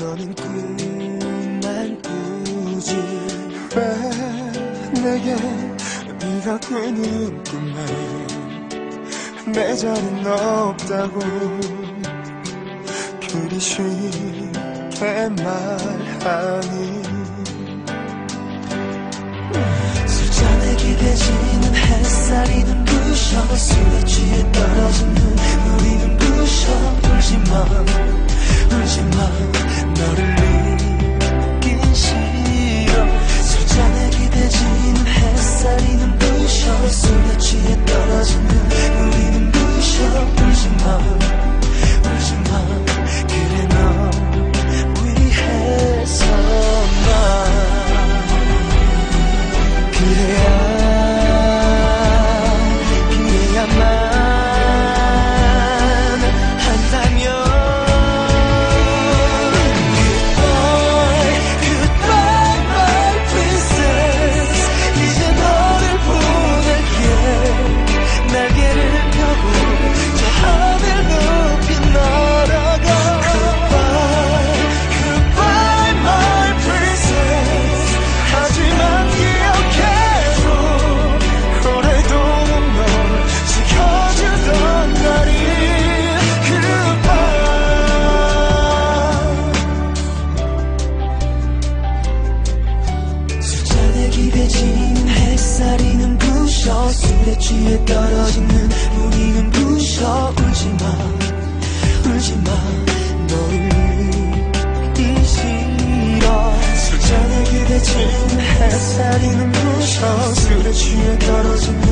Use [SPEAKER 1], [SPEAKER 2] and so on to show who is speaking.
[SPEAKER 1] 너는 꿈만 꾸지 왜 내게 네가 꾸는 꿈에 내 자리는 없다고 그리 쉽게 말하니? 술잔에 기대지는 햇살이 눈 떨어진 눈물이 눈부셔 울지마. 울지마. 너를 잊기 싫어 술잔에 기대진 햇살이 눈부셔. 술에 취해 떨어진